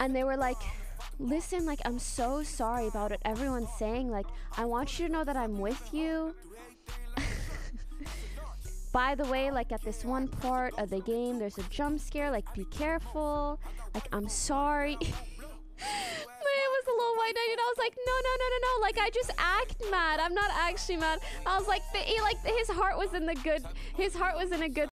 and they were like listen like i'm so sorry about it everyone's saying. Like i want you to know that i'm with you. By the way like at this one part of the game there's a jump scare. Like be careful. Like i'm sorry. It was a little white knight and i was like no no no no no. Like i just act mad. I'm not actually mad. I was like the, he, like his heart was in the good his heart was in a good